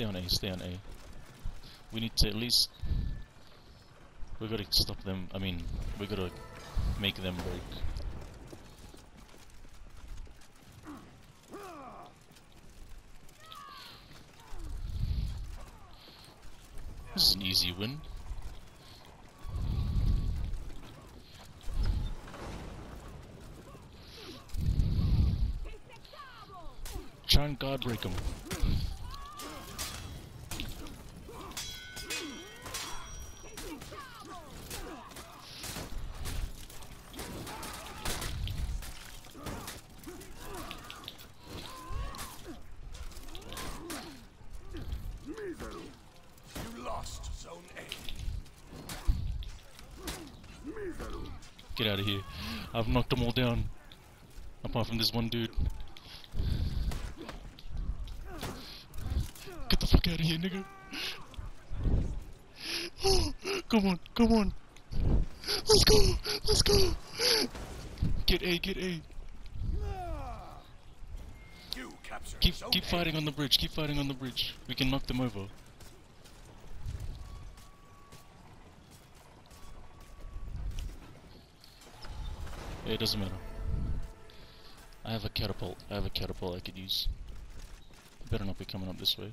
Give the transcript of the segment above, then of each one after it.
stay on A, stay on A. We need to at least. We gotta stop them. I mean, we gotta make them break. This is an easy win. Try and guard break him. Get out of here. I've knocked them all down. Apart from this one dude. Get the fuck out of here, nigga. come on, come on. Let's go, let's go. Get A, get A. You Keep, keep fighting on the bridge, keep fighting on the bridge. We can knock them over. It doesn't matter. I have a catapult. I have a catapult I could use. Better not be coming up this way.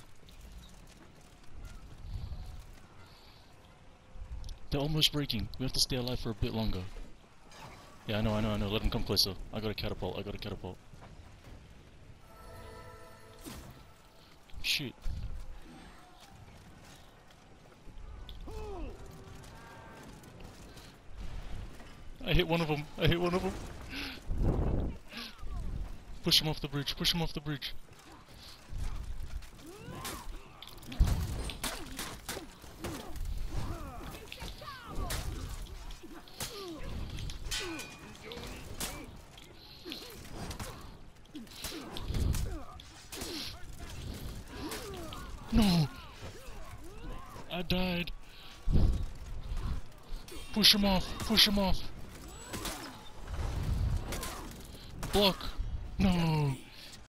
They're almost breaking. We have to stay alive for a bit longer. Yeah, I know, I know, I know. Let them come closer. I got a catapult. I got a catapult. Shit. I hit one of them. I hit one of them. Push him off the bridge. Push him off the bridge. No! I died. Push him off. Push him off. Block. No.